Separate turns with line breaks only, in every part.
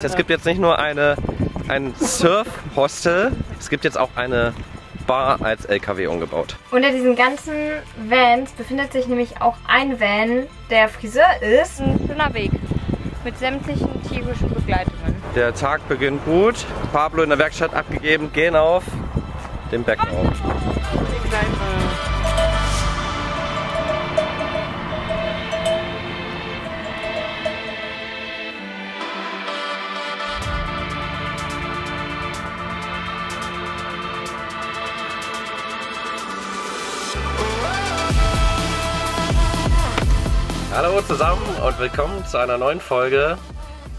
Es gibt jetzt nicht nur eine, ein Surf-Hostel, es gibt jetzt auch eine Bar als LKW umgebaut.
Unter diesen ganzen Vans befindet sich nämlich auch ein Van, der Friseur ist. Ein schöner Weg mit sämtlichen tierischen Begleitungen.
Der Tag beginnt gut. Pablo in der Werkstatt abgegeben, gehen auf den. Hallo zusammen und willkommen zu einer neuen Folge.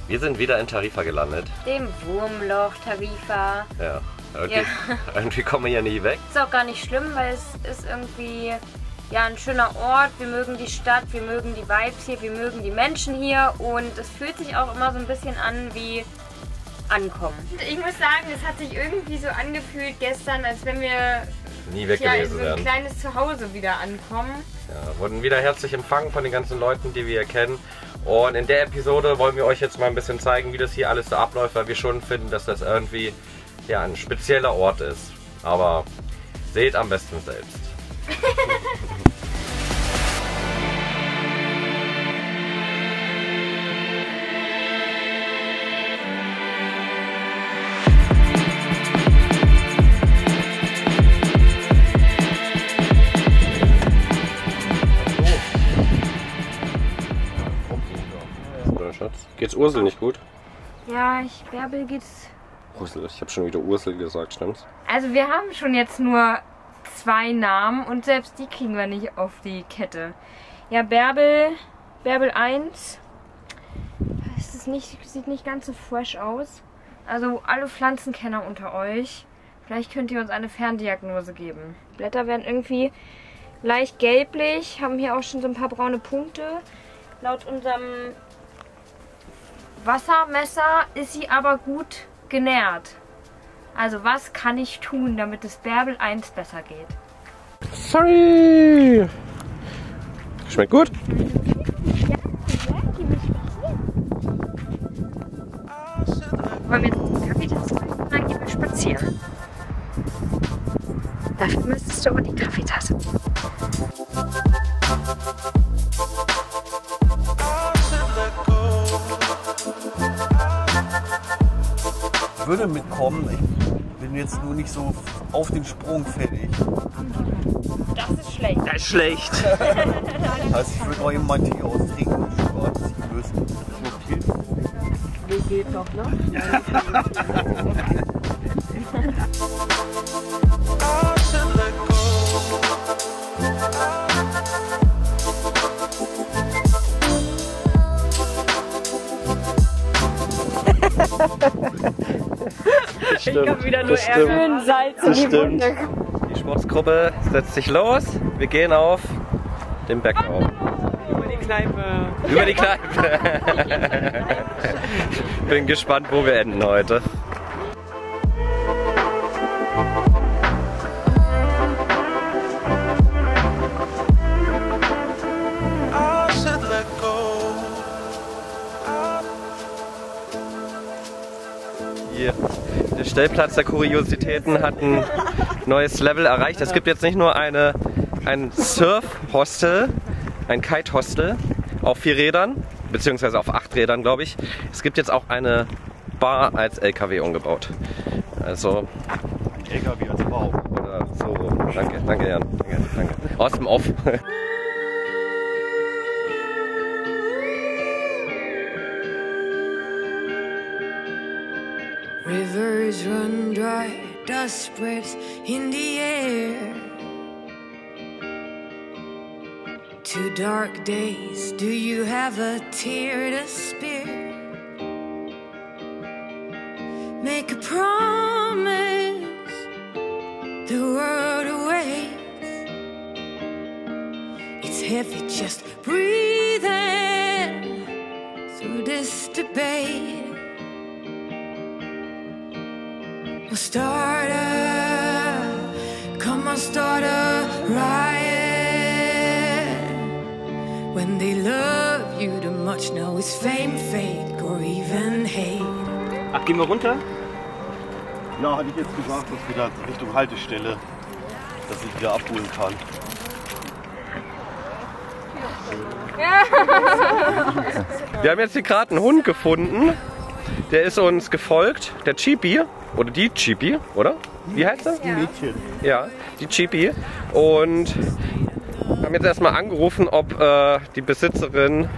Wir sind wieder in Tarifa gelandet.
Dem Wurmloch Tarifa.
Ja, irgendwie, ja. irgendwie kommen wir hier nie weg.
Ist auch gar nicht schlimm, weil es ist irgendwie ja, ein schöner Ort. Wir mögen die Stadt, wir mögen die Vibes hier, wir mögen die Menschen hier und es fühlt sich auch immer so ein bisschen an wie ankommen. Ich muss sagen, es hat sich irgendwie so angefühlt gestern, als wenn wir
nie weg ja, gewesen
so ein kleines Zuhause wieder ankommen.
Ja, wurden wieder herzlich empfangen von den ganzen Leuten, die wir hier kennen. Und in der Episode wollen wir euch jetzt mal ein bisschen zeigen, wie das hier alles so abläuft, weil wir schon finden, dass das irgendwie ja, ein spezieller Ort ist. Aber seht am besten selbst. Ursel nicht gut?
Ja, ich Bärbel geht's.
Ursel, ich habe schon wieder Ursel gesagt, stimmt's?
Also wir haben schon jetzt nur zwei Namen und selbst die kriegen wir nicht auf die Kette. Ja, Bärbel, Bärbel 1. Es ist nicht, sieht nicht ganz so fresh aus. Also alle Pflanzenkenner unter euch. Vielleicht könnt ihr uns eine Ferndiagnose geben. Blätter werden irgendwie leicht gelblich, haben hier auch schon so ein paar braune Punkte. Laut unserem Wassermesser ist sie aber gut genährt. Also was kann ich tun, damit es Bärbel 1 besser geht?
Sorry! Schmeckt gut?
Wollen wir jetzt Kaffee trinken und dann gehen wir spazieren. Dafür müsstest du aber die Kaffeetasse.
Würde mitkommen. Ich bin jetzt nur nicht so auf den Sprung fertig.
Das ist schlecht.
Das ist schlecht.
heißt, ich würde auch eben mein Tee austrinken und Sport sich lösen.
Nee, geht noch, ne?
Stimmt,
ich wieder nur Schön Salz in die Wunde.
Die Sportsgruppe setzt sich los. Wir gehen auf den Bergbau.
Über die Kneipe.
Über die Kneipe. Bin gespannt, wo wir enden heute. Stellplatz der Kuriositäten hat ein neues Level erreicht. Es gibt jetzt nicht nur eine, ein Surf-Hostel, ein Kite-Hostel auf vier Rädern, beziehungsweise auf acht Rädern, glaube ich. Es gibt jetzt auch eine Bar als LKW umgebaut. Also.
LKW als Bau.
Oder so. Danke, danke, Jan. Danke, danke. Aus dem Off.
Rivers run dry, dust spreads in the air. Two dark days, do you have a tear to spare? Make a promise, the world awaits. It's heavy just breathing through this debate. Now it's fame, fake, or even hate.
Ach, gehen wir runter?
Ja, hatte ich jetzt gesagt, dass wieder Richtung Haltestelle, dass ich wieder abholen kann.
Wir haben jetzt hier gerade einen Hund gefunden. Der ist uns gefolgt. Der Cheapy. Oder die Cheapy, oder? Wie heißt er?
Mädchen.
Ja, die Cheapy. Und haben jetzt erstmal angerufen, ob äh, die Besitzerin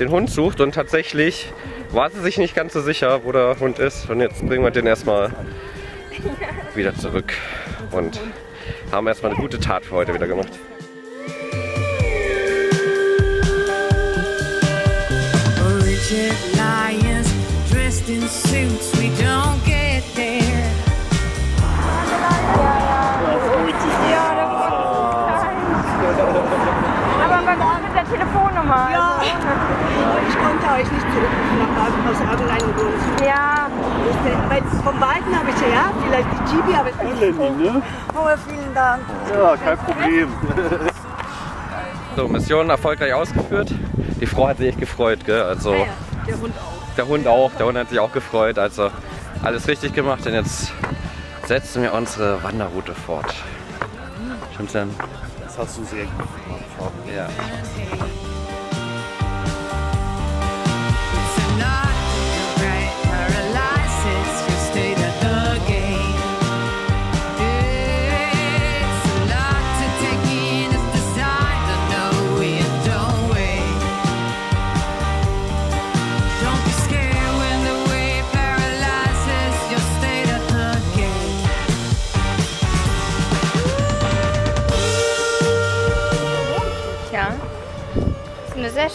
den Hund sucht. Und tatsächlich war sie sich nicht ganz so sicher, wo der Hund ist. Und jetzt bringen wir den erstmal wieder zurück. Und haben erstmal eine gute Tat für heute wieder gemacht.
Rigid lions dressed in suits, we don't
aus irgendeinem Grund.
Ja,
Weil vom Weiten habe ich ja, vielleicht die Chibi, aber
Lenny, ne?
Oh, vielen Dank.
Ja, kein Problem.
So, Mission erfolgreich ausgeführt. Die Frau hat sich echt gefreut, gell? Also
Der Hund auch.
der Hund auch. Der Hund hat sich auch gefreut. Also alles richtig gemacht. Und jetzt setzen wir unsere Wanderroute fort. Stimmt's denn?
Das hast du sehr gut gemacht.
Ja.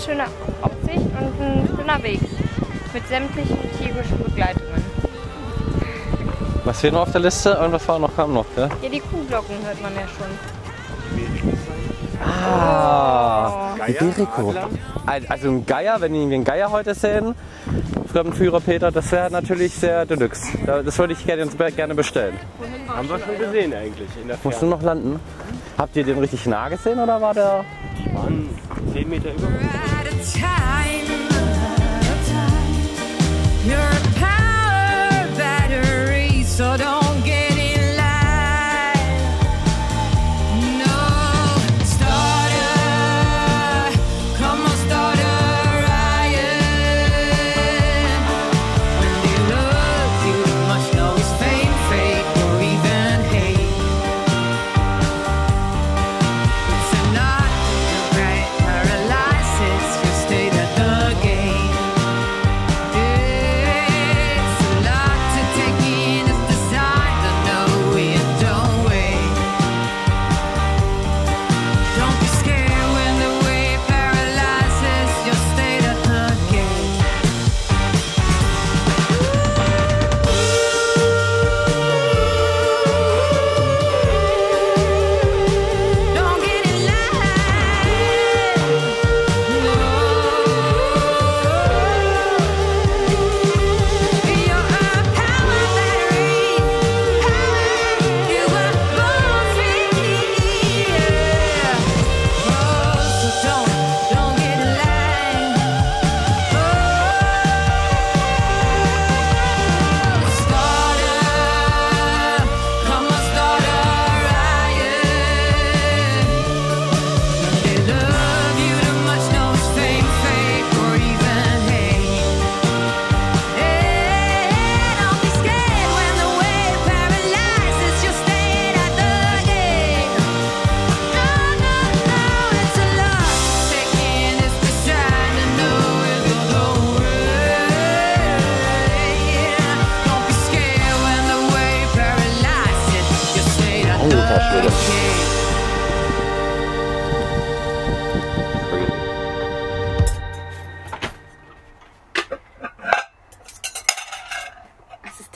Schöne Aussicht und ein schöner Weg mit sämtlichen tierischen Begleitungen.
Was fehlt noch auf der Liste? Irgendwas war noch, kam noch, gell?
Ja, die Kuhglocken hört man ja schon.
Ah,
Geier,
Iberico. Also ein Geier, wenn wir einen Geier heute sehen, Fremdenführer Peter, das wäre natürlich sehr deluxe. Da- Das würde ich gerne, gerne bestellen.
Haben wir schon gesehen eigentlich in der
Musst du noch landen? Habt ihr den richtig nah gesehen oder war der...
Die waren 10 Meter über.
Time, you're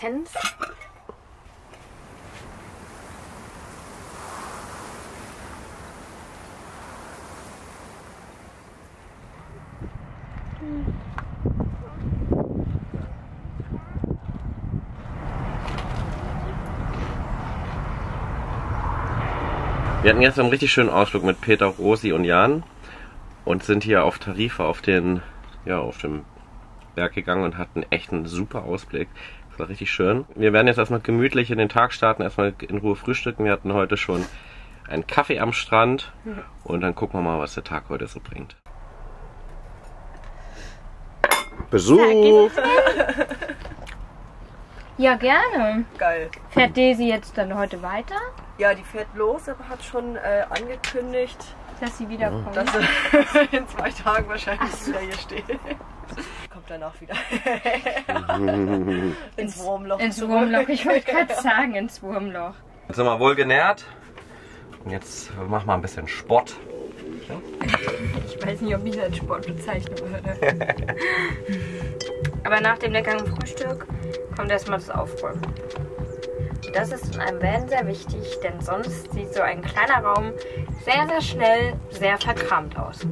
Assistenz?
Wir hatten gestern einen richtig schönen Ausflug mit Peter, Rosi und Jan und sind hier auf Tarifa auf den, ja, auf dem Berg gegangen und hatten echt einen super Ausblick. Das war richtig schön. Wir werden jetzt erstmal gemütlich in den Tag starten, erstmal in Ruhe frühstücken. Wir hatten heute schon einen Kaffee am Strand und dann gucken wir mal, was der Tag heute so bringt. Besuch!
Ja, gerne.
Geil.
Fährt Daisy jetzt dann heute weiter,
Ja, die fährt los, aber hat schon äh, angekündigt,
dass sie wiederkommt?
dass sie in zwei Tagen wahrscheinlich wieder hier steht. Kommt danach wieder ins Wurmloch.
Ins. Wurmloch, ich wollte gerade sagen, ins Wurmloch.
Jetzt sind wir wohl genährt. Und jetzt machen wir ein bisschen Sport.
Ich weiß nicht, ob ich das als Sport bezeichnen würde. Aber nach dem leckeren Frühstück kommt erstmal das Aufräumen. Das ist in einem Van sehr wichtig, denn sonst sieht so ein kleiner Raum sehr, sehr schnell sehr verkramt aus.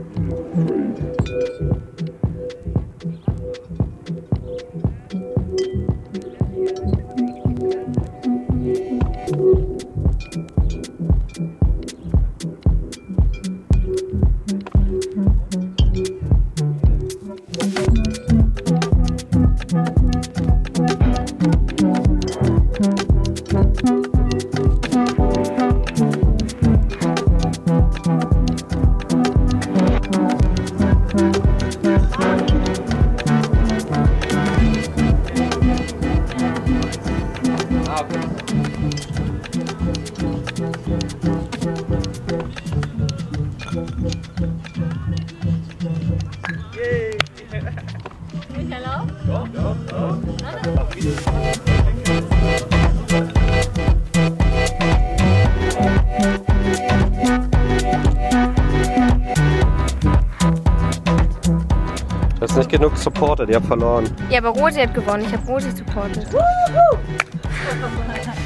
Genug supportet, ihr habt verloren.
Ja, aber Rosi hat gewonnen. Ich habe Rosi supportet.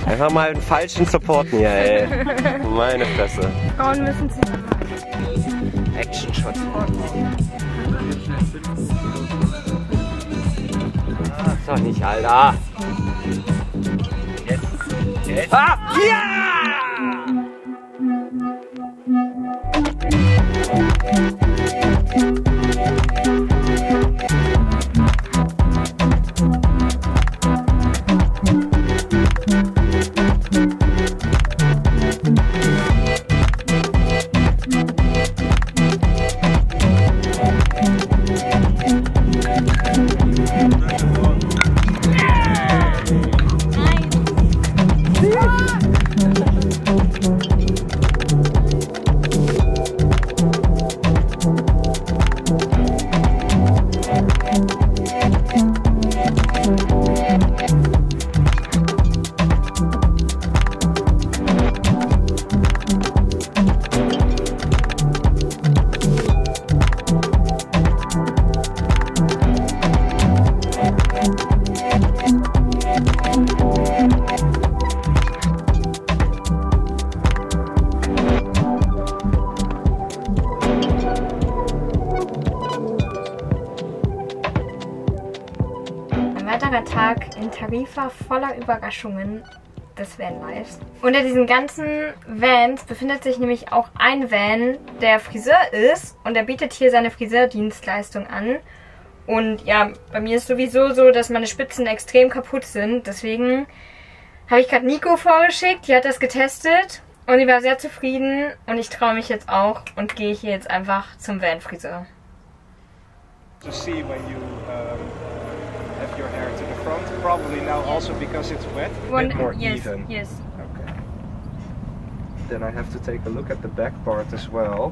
Einfach mal einen falschen supporten hier, ey. Meine Fresse.
Frauen müssen sich
Action Shot. Ach, doch nicht, Alter. Jetzt. Jetzt. Ah! Ja!
Tarifa voller Überraschungen des Vanlives. Unter diesen ganzen Vans befindet sich nämlich auch ein Van, der Friseur ist und der bietet hier seine Friseurdienstleistung an. Und ja, bei mir ist sowieso so, dass meine Spitzen extrem kaputt sind. Deswegen habe ich gerade Nico vorgeschickt, die hat das getestet und sie war sehr zufrieden und ich traue mich jetzt auch und gehe hier jetzt einfach zum Van-Friseur.
to see when you um, Probably now also because it's wet, a bit more
yes,
even.
yes.
Okay. Then I have to take a look at the back part as well.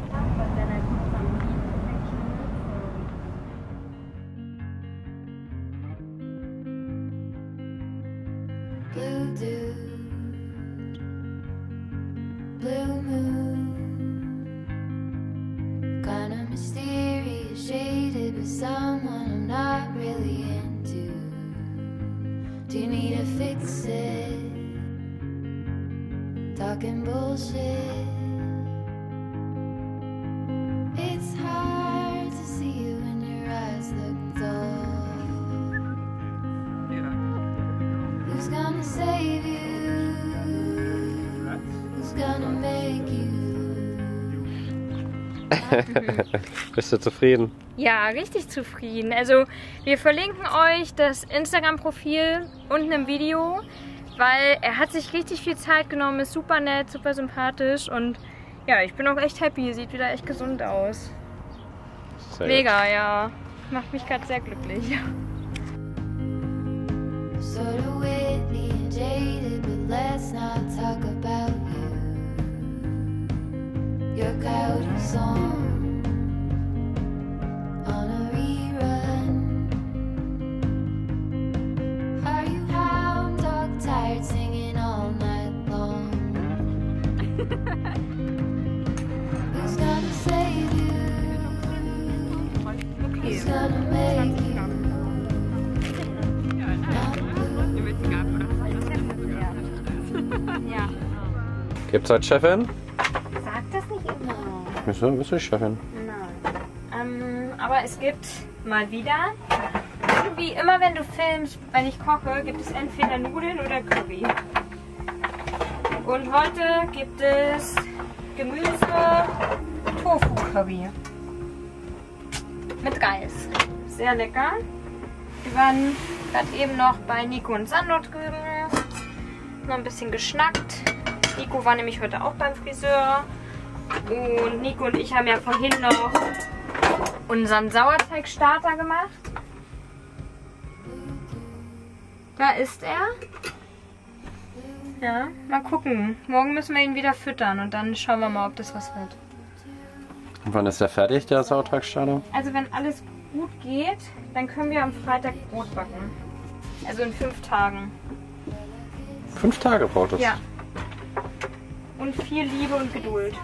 Do you need to fix it? Talking bullshit.
Bist du zufrieden?
Ja, richtig zufrieden. Also wir verlinken euch das Instagram-Profil unten im Video, weil er hat sich richtig viel Zeit genommen, ist super nett, super sympathisch und ja, ich bin auch echt happy. Sieht wieder echt gesund aus.
Sehr
Mega, ja. Macht mich gerade sehr glücklich.
Sort
Heute Chefin?
Sag das nicht immer.
Wieso bist du Chefin?
Nein. Ähm, aber es gibt mal wieder, irgendwie immer wenn du filmst, wenn ich koche, gibt es entweder Nudeln oder Curry. Und heute gibt es Gemüse Tofu Curry. Mit Reis. Sehr lecker. Wir waren gerade eben noch bei Nico und Sandro drüben. Noch ein bisschen geschnackt. Nico war nämlich heute auch beim Friseur. Und Nico und ich haben ja vorhin noch unseren Sauerteigstarter gemacht. Da ist er. Ja, mal gucken. Morgen müssen wir ihn wieder füttern und dann schauen wir mal, ob das was wird.
Und wann ist der fertig, der Sauertagsstarter?
Also wenn alles gut geht, dann können wir am Freitag Brot backen. Also in fünf Tagen.
Fünf Tage braucht es.
Ja. Und viel Liebe und Geduld.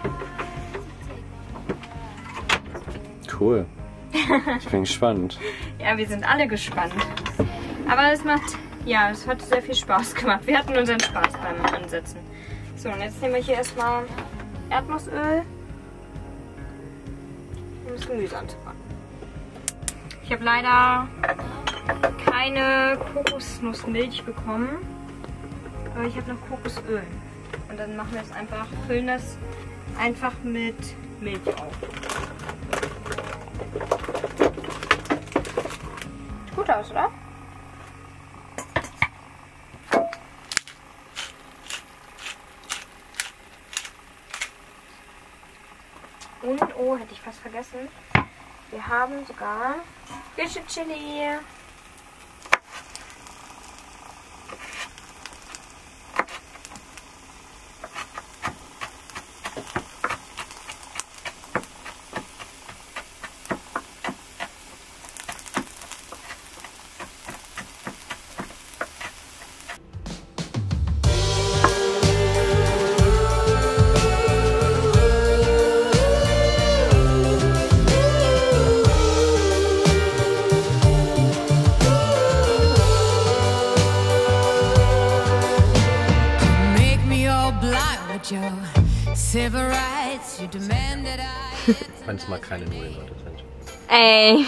Cool. Ich bin gespannt.
Ja, wir sind alle gespannt. Aber es macht, ja, es hat sehr viel Spaß gemacht. Wir hatten unseren Spaß beim Ansetzen. So, und jetzt nehmen wir hier erstmal Erdnussöl, um das Gemüse anzubauen. Ich habe leider keine Kokosnussmilch bekommen, aber ich habe noch Kokosöl. Und dann machen wir es einfach, füllen das einfach mit Milch auf. Sieht gut aus, oder? Und, oh, hätte ich fast vergessen. Wir haben sogar frische Chili.
I.
Manchmal keine Nudeln heute sind.
Ey.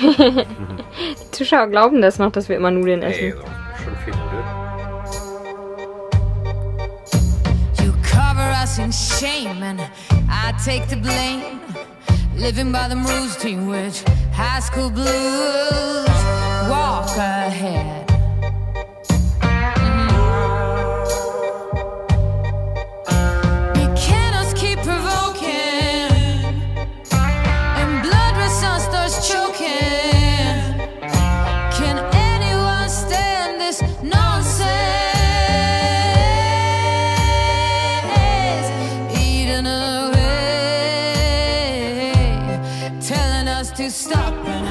Zuschauer glauben das noch, dass wir immer Nudeln essen.
Ey, so, schon viel Nudeln.
You cover us in shame, and I take the blame. Living by them rules, teen witch, high school blues. Walk ahead.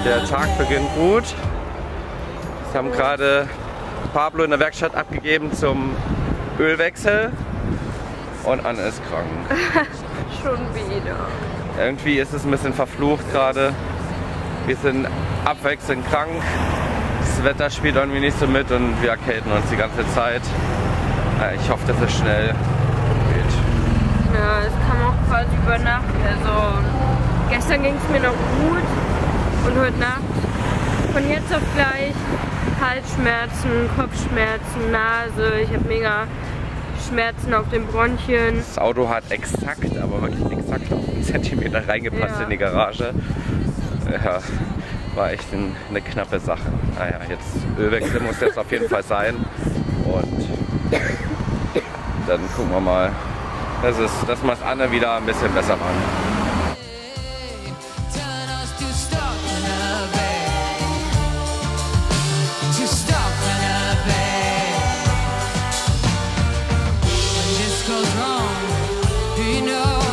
Der Tag beginnt gut. Wir haben gerade Pablo in der Werkstatt abgegeben zum Ölwechsel. Und Anne ist krank.
Schon wieder.
Irgendwie ist es ein bisschen verflucht gerade. Wir sind abwechselnd krank. Das Wetter spielt irgendwie nicht so mit und wir erkälten uns die ganze Zeit. Äh, Ich hoffe, dass es schnell geht.
Ja, es kam auch quasi über Nacht. Also gestern ging es mir noch gut und heute Nacht von jetzt auf gleich Halsschmerzen, Kopfschmerzen, Nase. Ich habe mega Schmerzen auf den Bronchien.
Das Auto hat exakt, aber wirklich exakt auf einen Zentimeter reingepasst
Ja.
in die Garage. Ja, war echt ein, eine knappe Sache. Naja, jetzt Ölwechsel muss jetzt auf jeden Fall sein. Und dann gucken wir mal, dass, es, dass wir es Anne wieder ein bisschen besser machen.
Goes wrong, you know?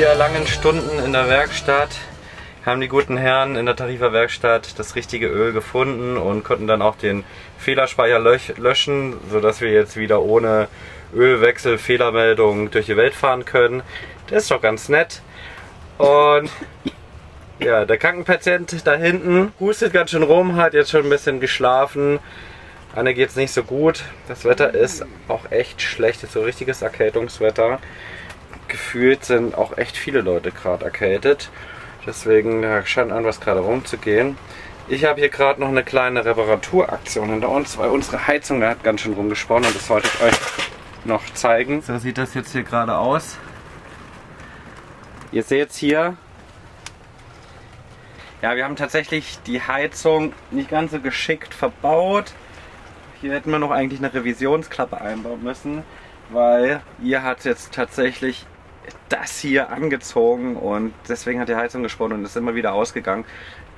Vier langen Stunden in der Werkstatt haben die guten Herren in der Tarifer Werkstatt das richtige Öl gefunden und konnten dann auch den Fehlerspeicher löschen, sodass wir jetzt wieder ohne Ölwechsel Fehlermeldung durch die Welt fahren können. Das ist doch ganz nett. Und ja, der Krankenpatient da hinten hustet ganz schön rum, hat jetzt schon ein bisschen geschlafen. Anne geht's nicht so gut. Das Wetter ist auch echt schlecht, ist so richtiges Erkältungswetter gefühlt sind auch echt viele Leute gerade erkältet. Deswegen scheint an was gerade rumzugehen. Ich habe hier gerade noch eine kleine Reparaturaktion hinter uns, weil unsere Heizung da hat ganz schön rumgesponnen und das wollte ich euch noch zeigen. So sieht das jetzt hier gerade aus. Ihr seht hier. Ja, wir haben tatsächlich die Heizung nicht ganz so geschickt verbaut. Hier hätten wir noch eigentlich eine Revisionsklappe einbauen müssen, weil hier hat jetzt tatsächlich das hier angezogen und deswegen hat die Heizung gesponnen und ist immer wieder ausgegangen.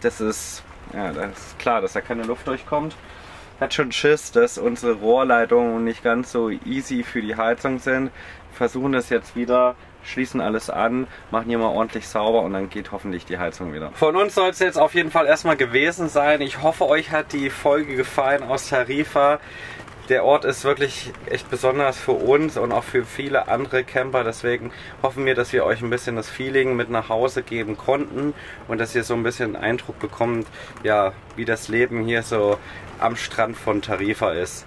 Das ist, ja, das ist klar, dass da keine Luft durchkommt. Hat schon Schiss, dass unsere Rohrleitungen nicht ganz so easy für die Heizung sind. Versuchen das jetzt wieder, schließen alles an, machen hier mal ordentlich sauber und dann geht hoffentlich die Heizung wieder. Von uns soll es jetzt auf jeden Fall erstmal gewesen sein. Ich hoffe, euch hat die Folge gefallen aus Tarifa. Der Ort ist wirklich echt besonders für uns und auch für viele andere Camper. Deswegen hoffen wir, dass wir euch ein bisschen das Feeling mit nach Hause geben konnten und dass ihr so ein bisschen Eindruck bekommt, ja, wie das Leben hier so am Strand von Tarifa ist.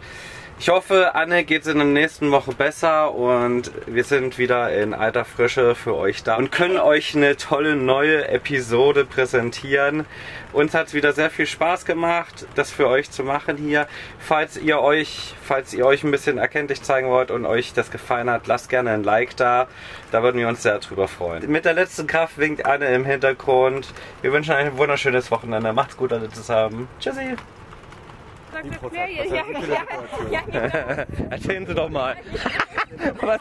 Ich hoffe, Anne geht es in der nächsten Woche besser und wir sind wieder in alter Frische für euch da und können euch eine tolle neue Episode präsentieren. Uns hat es wieder sehr viel Spaß gemacht, das für euch zu machen hier. Falls ihr euch, falls ihr euch ein bisschen erkenntlich zeigen wollt und euch das gefallen hat, lasst gerne ein Like da. Da würden wir uns sehr drüber freuen. Mit der letzten Kraft winkt Anne im Hintergrund. Wir wünschen euch ein wunderschönes Wochenende. Macht's gut alle zusammen. Tschüssi.
Ja, ja, ja, ja, ja,
Erzählen Sie doch mal.
genau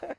so.